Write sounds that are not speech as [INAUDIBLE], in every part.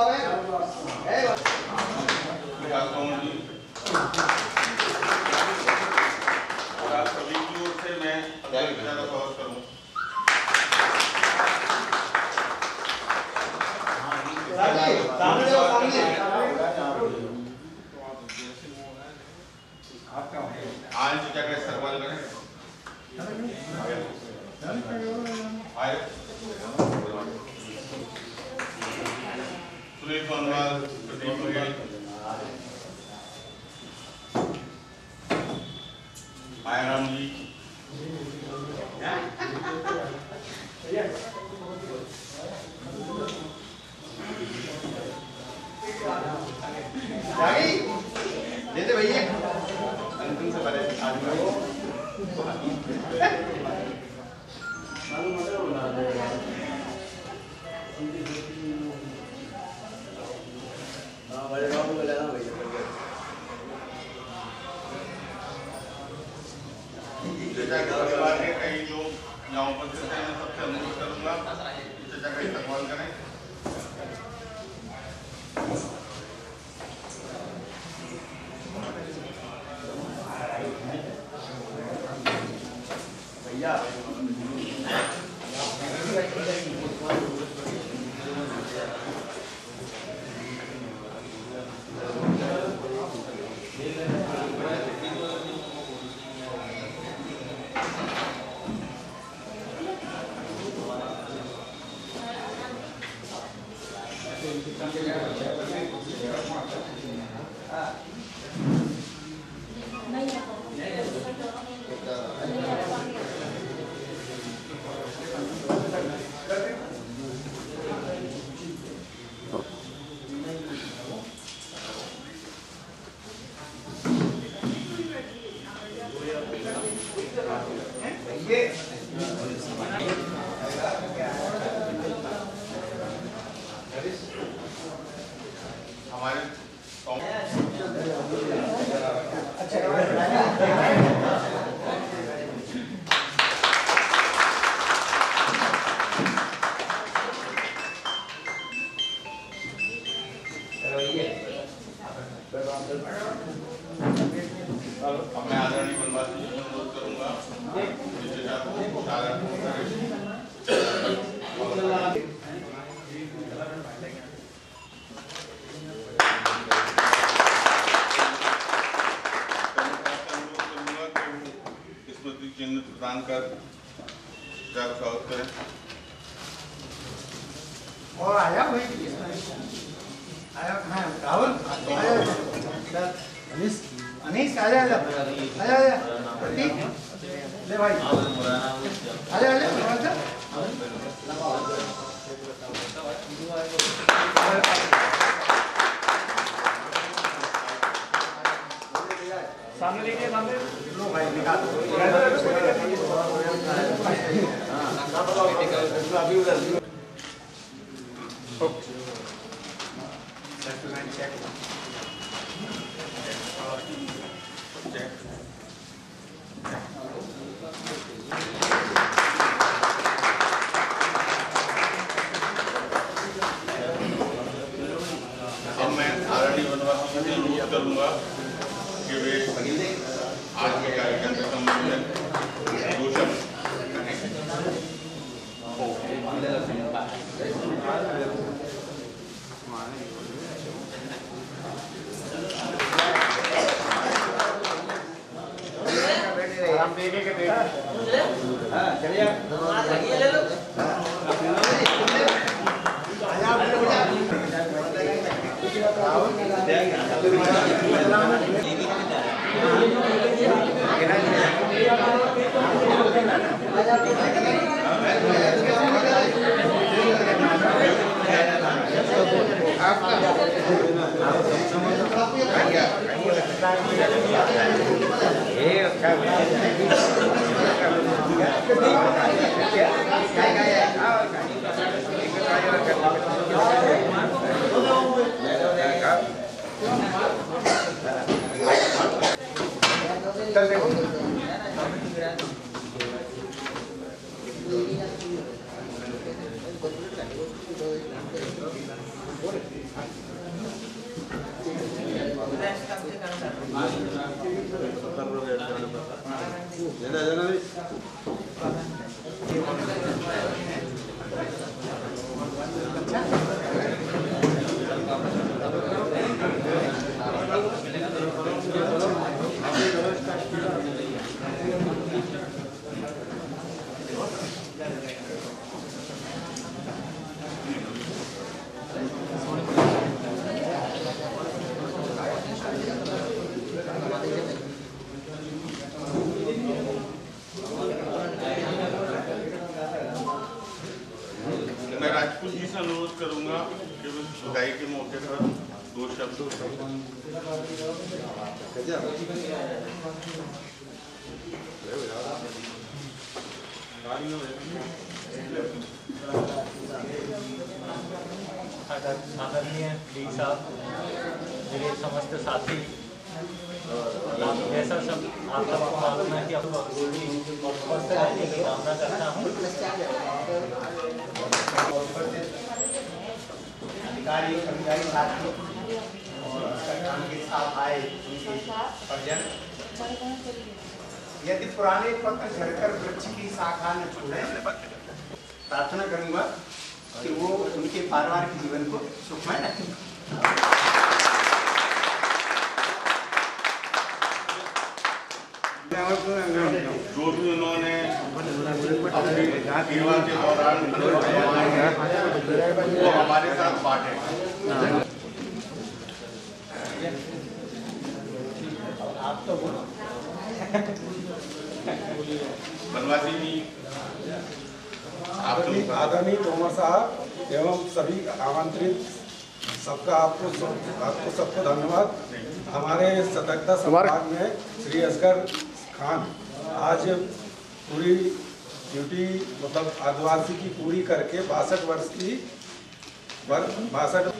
다음에 에 没有 Dan Tuhan, cek. सबका आपको आपको सबको धन्यवाद। हमारे सतर्कता संभाग में श्री असगर खान आज पूरी ड्यूटी मतलब आदिवासी की पूरी करके बासठ वर्ष की बासठ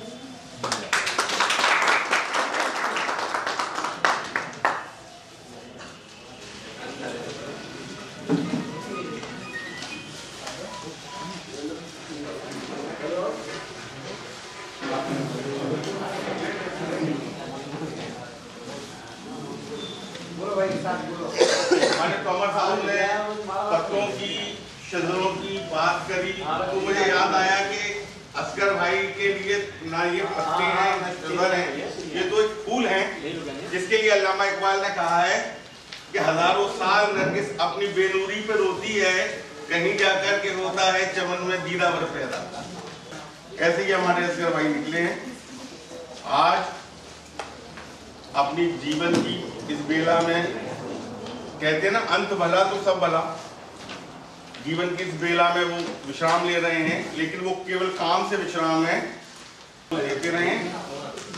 भला तो सब भला। जीवन की इस बेला में वो विश्राम ले रहे हैं, लेकिन वो केवल काम से विश्राम है। लेते रहें,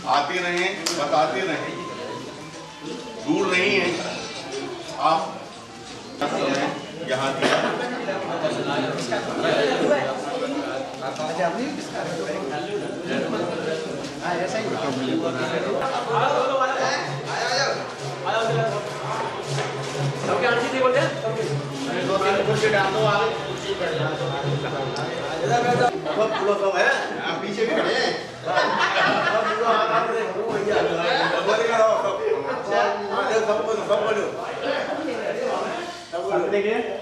आते रहें, बताते रहें। दूर नहीं है। आप यहाँ दिया हैं दो तीन कुर्सी डाल दो इधर बैठो सब फूलों सब है आप पीछे भी खड़े हैं सब फूलों हाथ हाथ में वो भैया बोले करो सब हाँ सब बोलो सब बोलो सब बोलो देखिए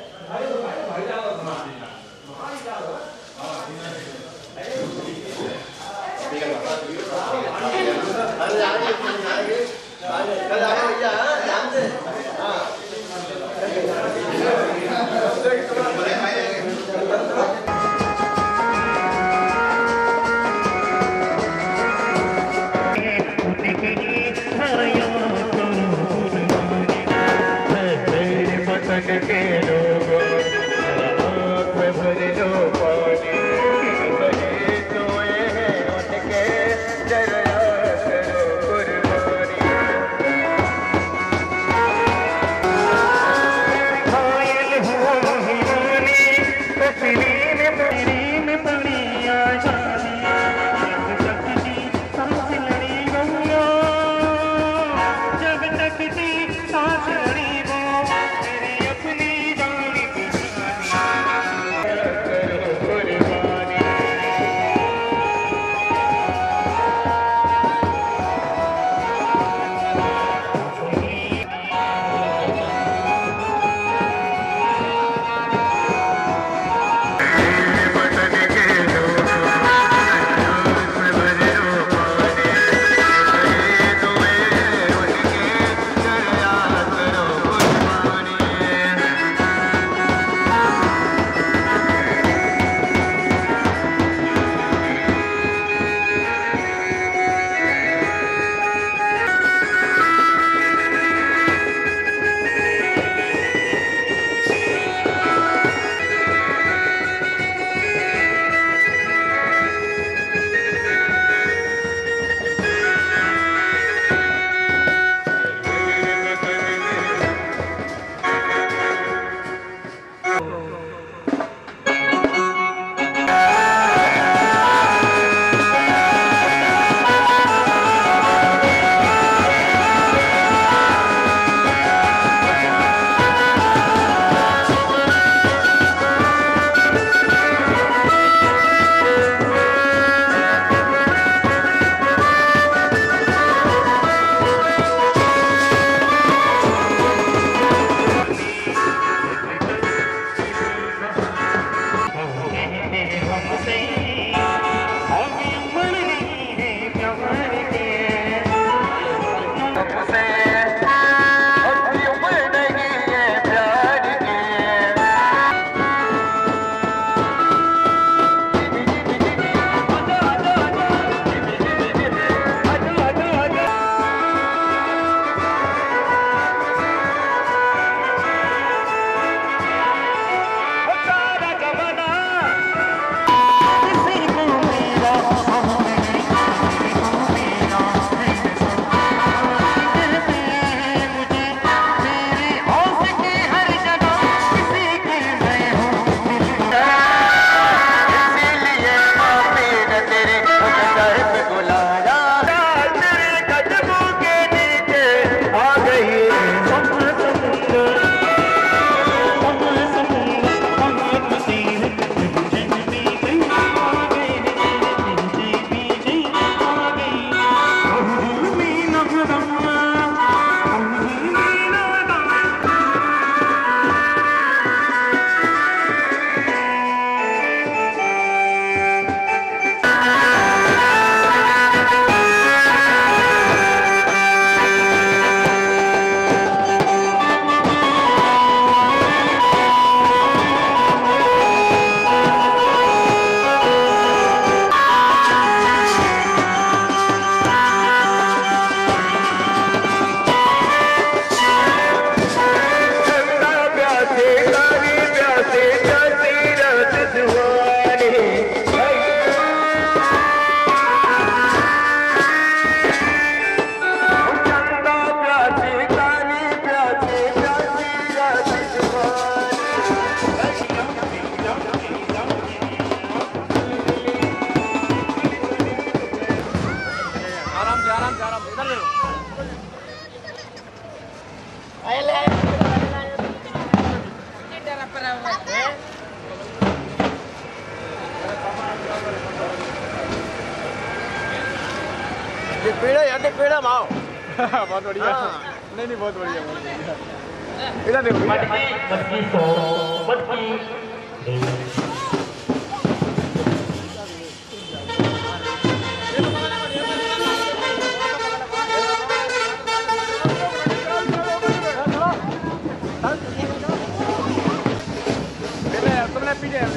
है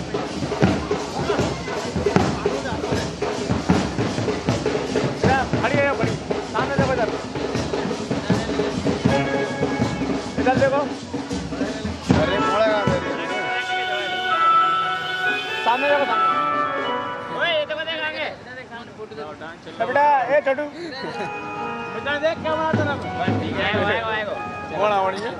बेटा ए छोटू इधर देख। क्या मारता ना मोड़ा मोड़ी है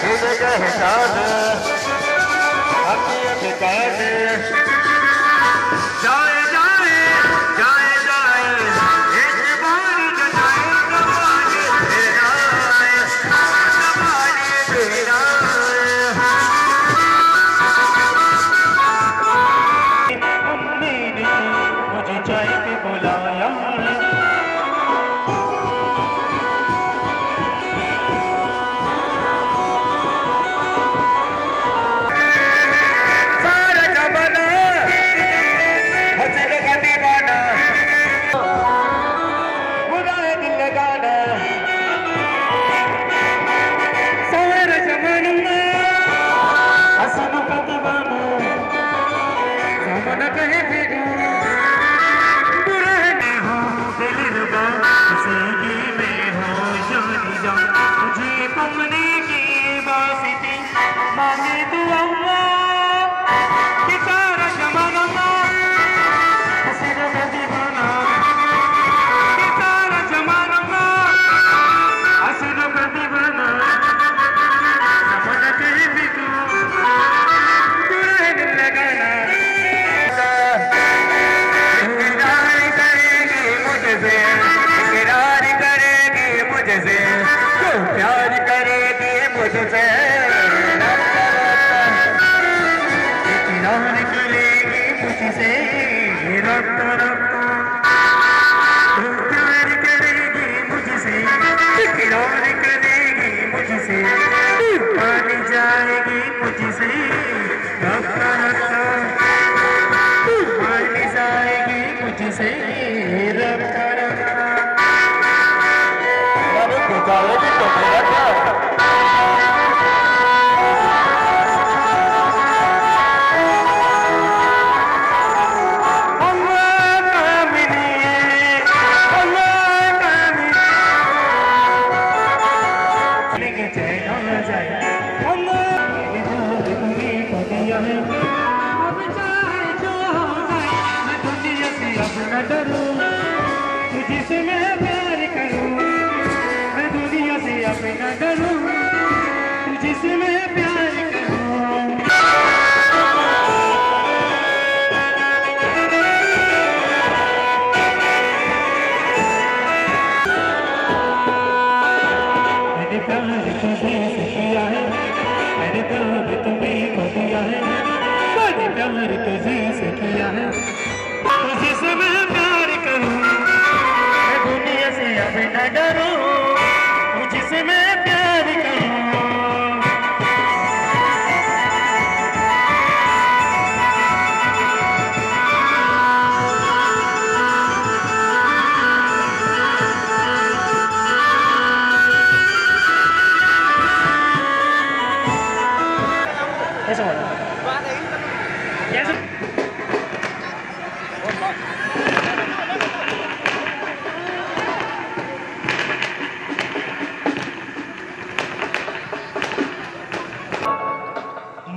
हृदय हटाने अपनी अधिकार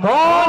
मौला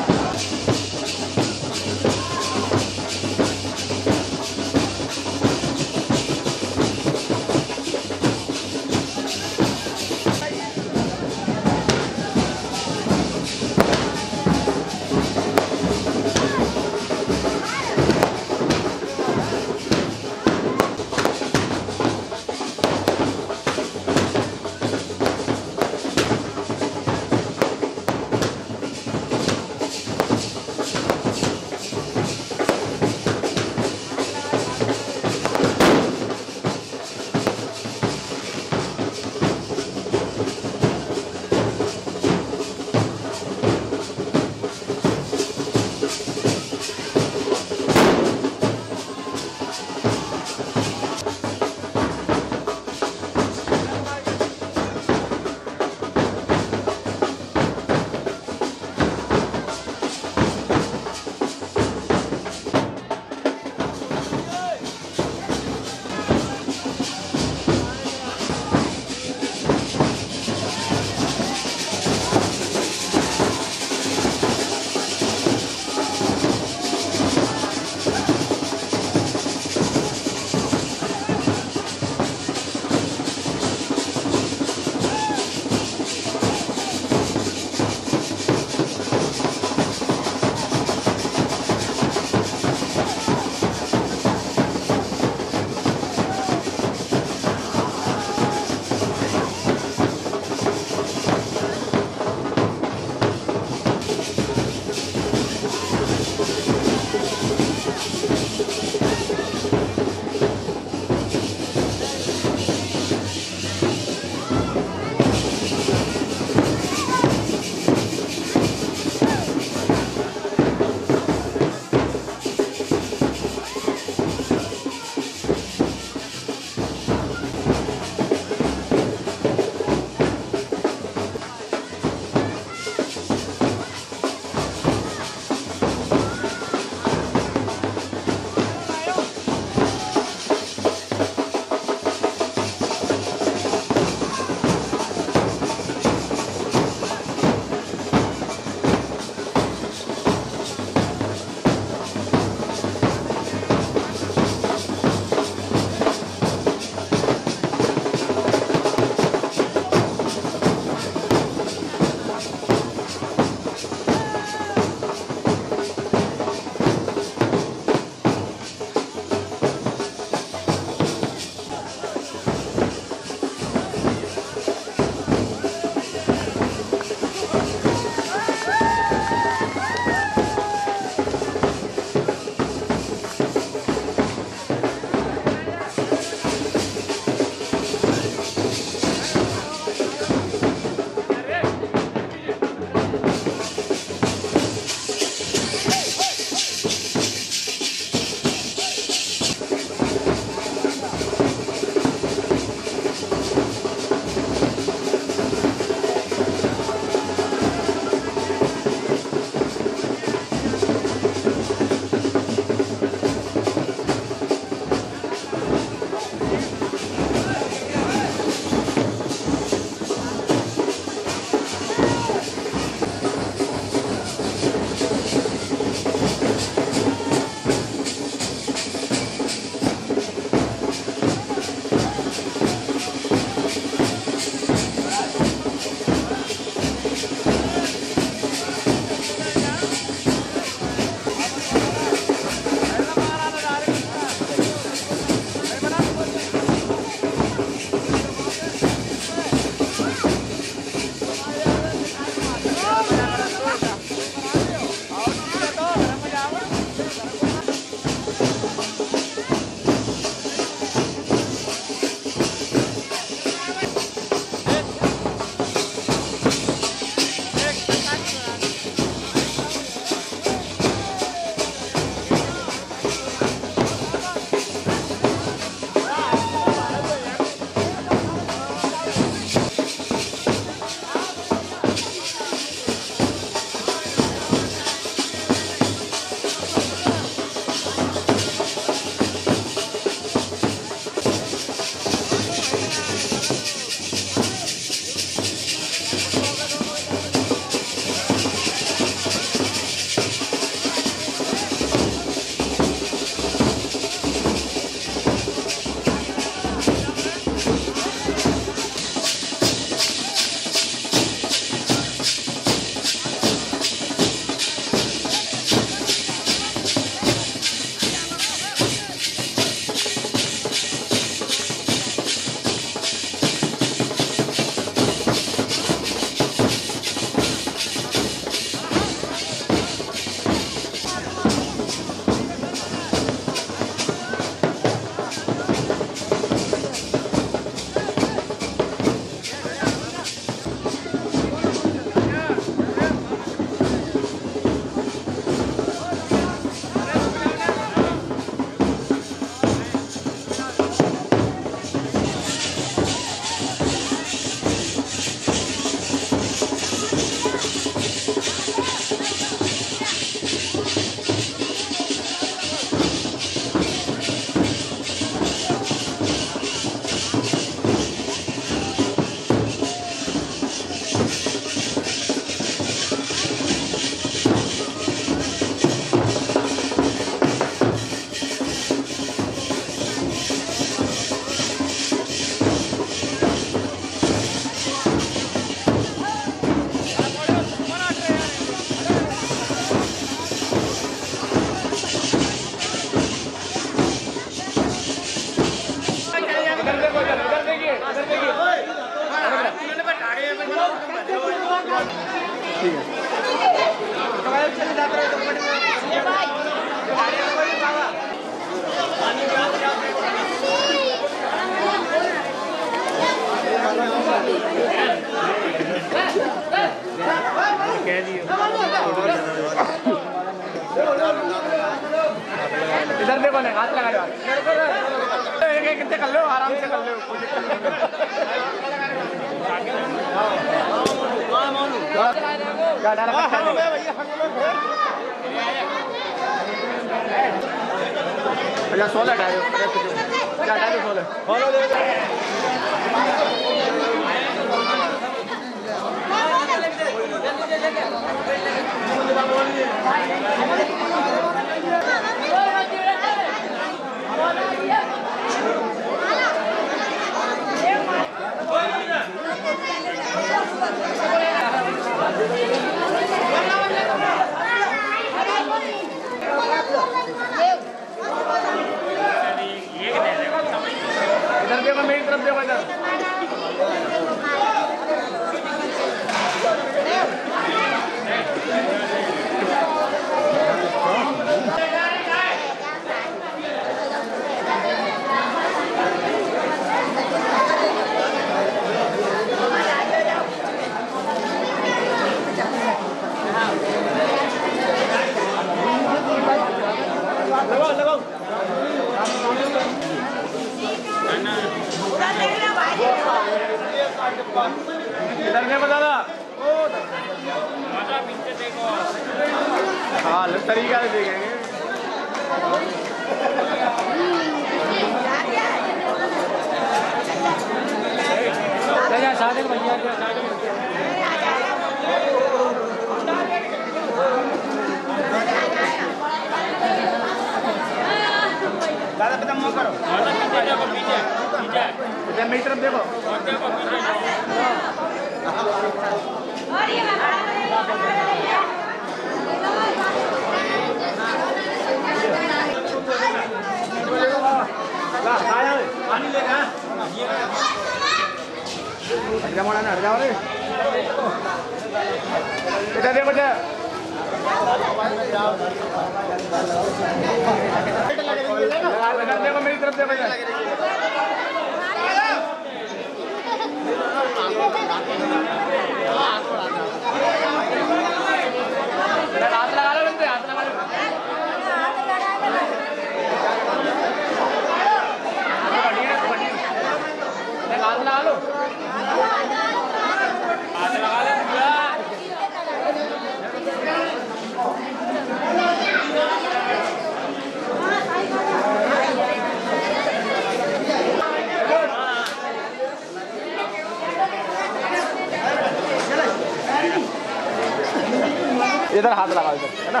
इधर हाथ लगा इधर है ना।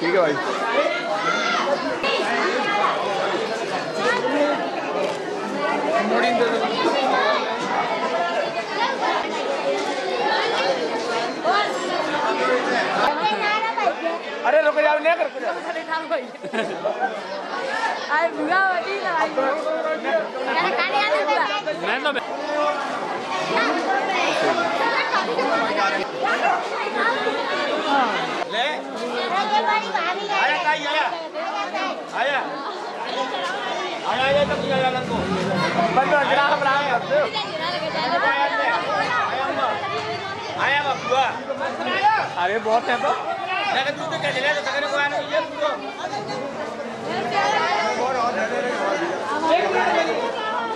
ठीक है भाई। अरे रुक जाओ नहीं कर Ai, buga अरे बहुत है तो लगा तू तो तो तू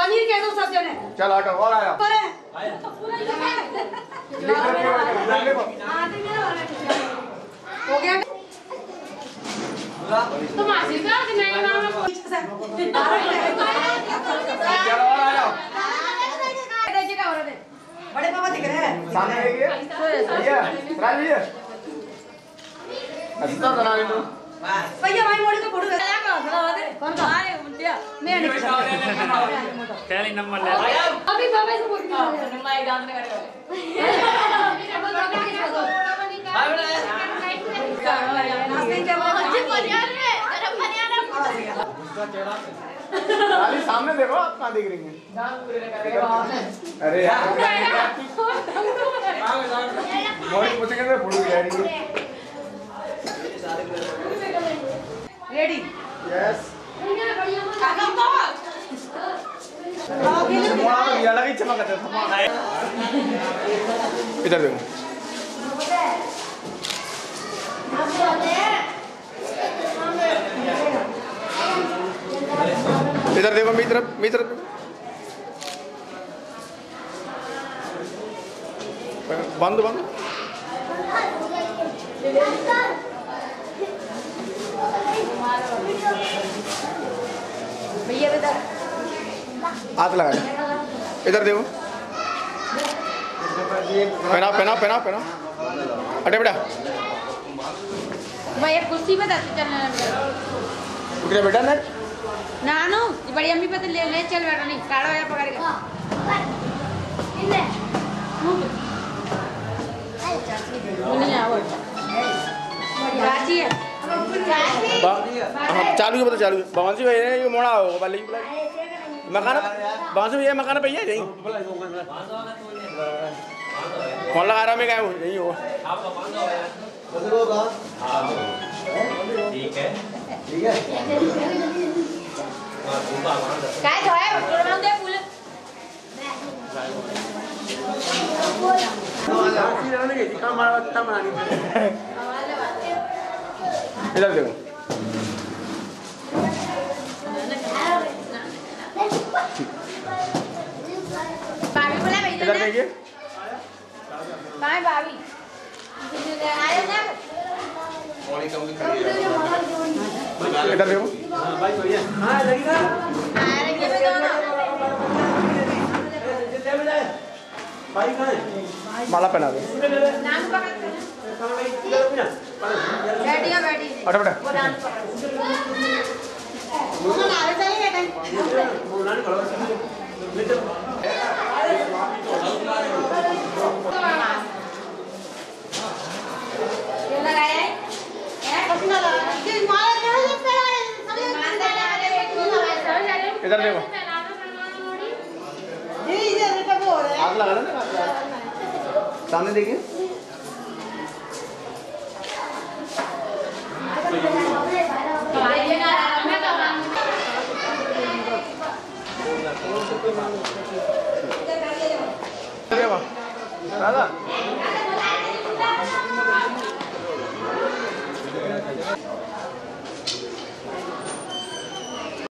पनीर कह दो सब जने। चल आटा और आया। पर है। हो गया। तुम हासिल कर कि मैं नाम पूछता है। चल और आया। बड़े पापा दिख रहे हैं। सामने ये ये राज ये अच्छा बना ले तू भैया भाई मोड़ी को फ़ोटो खींचा का हौसला दे कौन का अरे मुंडिया मैं नहीं पहले नंबर ले अभी बाबा से बोल रहा मैं डांस नहीं करेगा नाश्ते क्या रानी सामने देखो आप कहाँ दिख रही हैं अरे यार मोड़ी पूछेंगे फ़ोटो खिला रही है रेडी यस तो ही है इधर देखो इधर देखो मेरी तरफ़ मेरी तरफ़ बंद बंद भैया हाथ लगा इधर देखो। पहना पहना पहना पहना अटे बेटा। भैया कुर्सी पे चलने उठ रे बेटा नेट नानू ये बड़ी अम्मी पे तो ले ले चल बेटा नहीं काढ़ो या है हाँ चालू बता चालू। बांसी भाई ने ये मोड़ा हो की बुला मकान बांसी भैया मकान भैया यहीं। कौन लगा रहा मैं क्या हूँ यहीं हो। ठीक है काय तो है प्रोग्राम दे फूल. [LAUGHS] इधर देखिए काय भाभी आयो ना इधर देखो दोनों माला पहना दो। नाम पकड़ बैठिए बैठिए। बेटा वो डांस पकड़ मुझे नारे चाहिए बेटा ये ना मैं तो